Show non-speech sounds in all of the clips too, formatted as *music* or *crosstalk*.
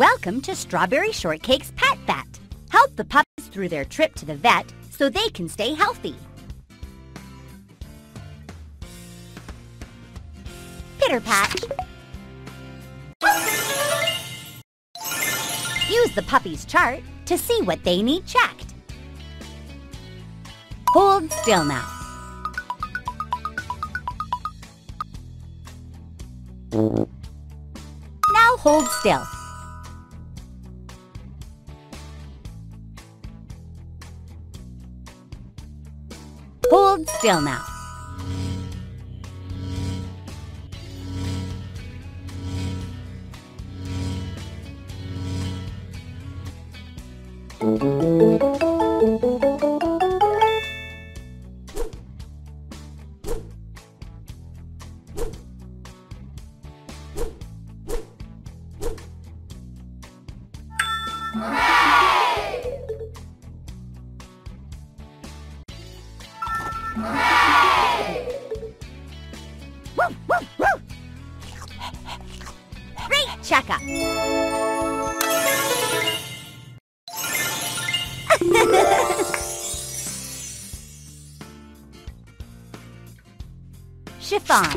Welcome to Strawberry Shortcake's Pet Vet. Help the puppies through their trip to the vet so they can stay healthy. Pitterpatch. Use the puppy's chart to see what they need checked. Hold still now. Now hold still. Hold still now. Great *laughs* checkup. Chiffon.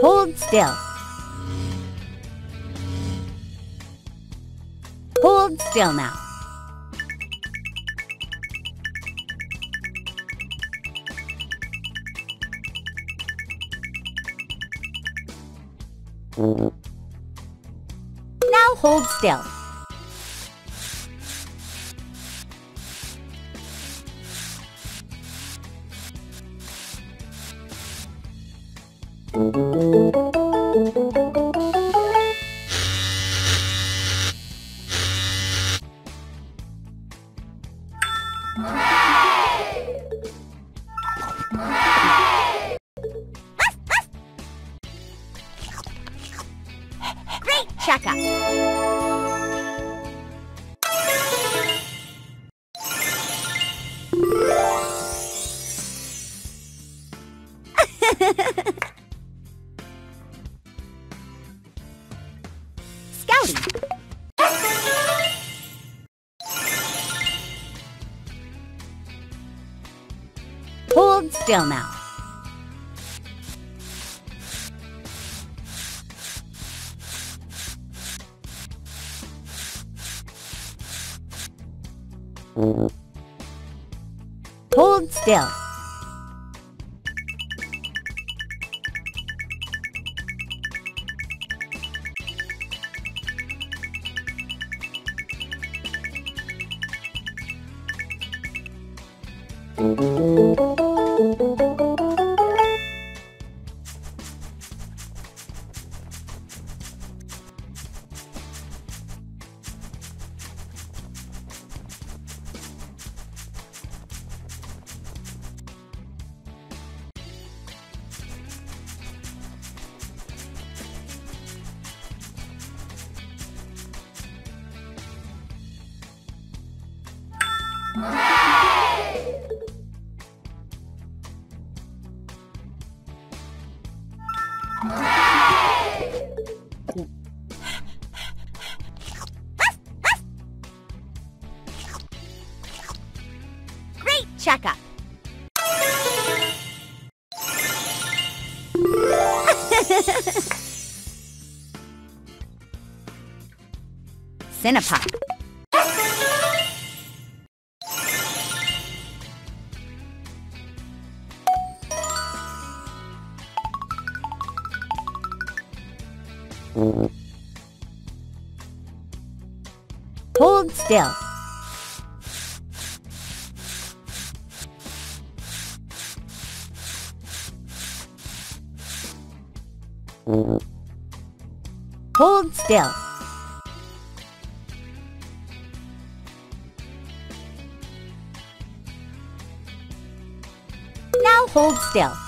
Hold still. Hold still now. Now hold still. Still now. Hold still. Great checkup. *laughs* CinnaPup. Hold still. Hold still. Now hold still.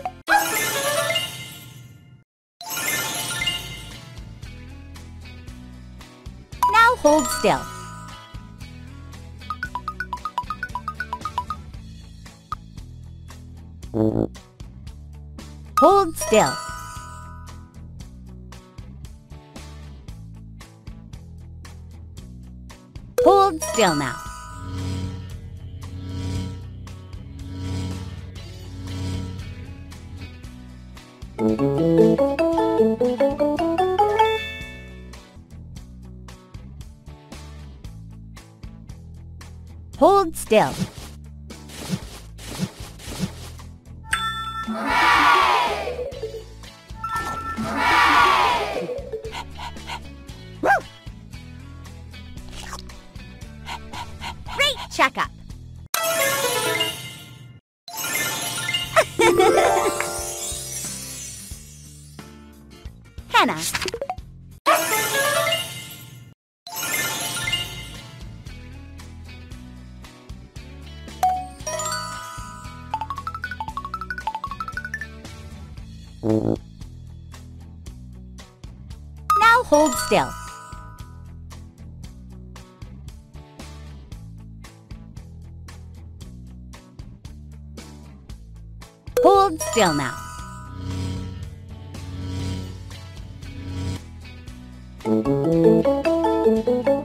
hold still. Hold still. Hold still now. Hold still. Great checkup. *laughs* Henna. Still. Hold still now. Great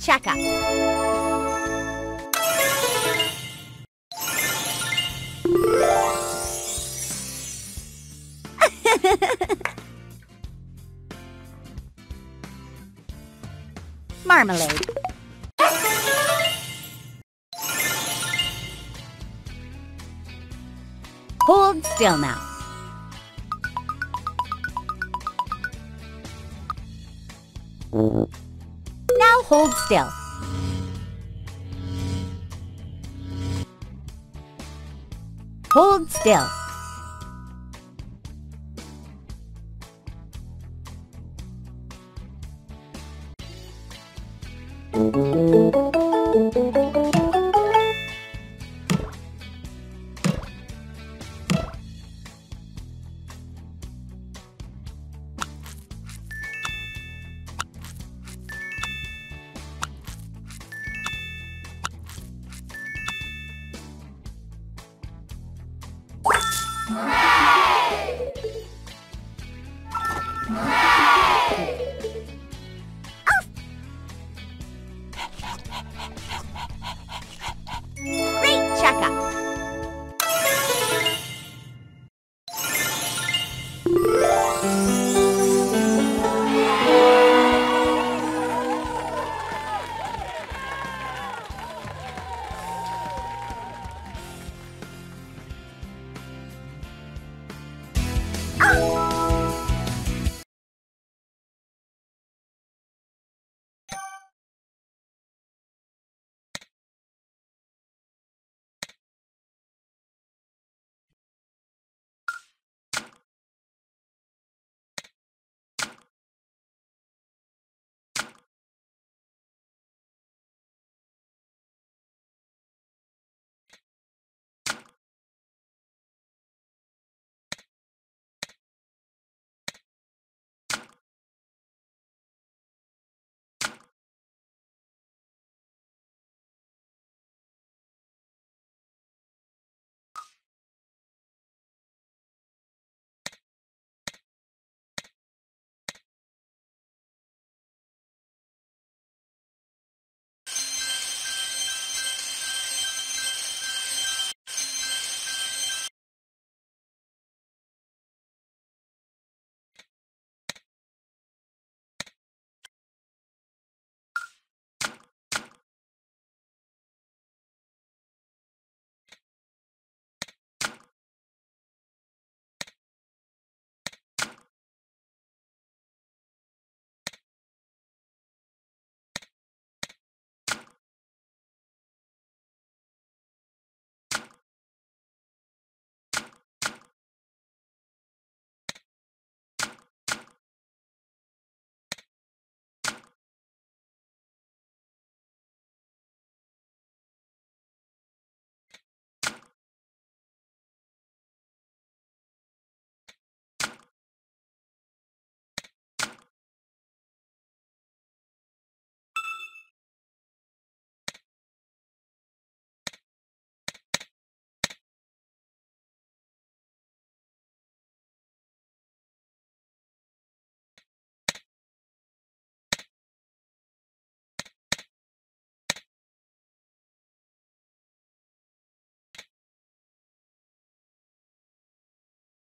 checkup. *laughs* Marmalade. Hold still now. Now Hold still. Hold still. Hooray!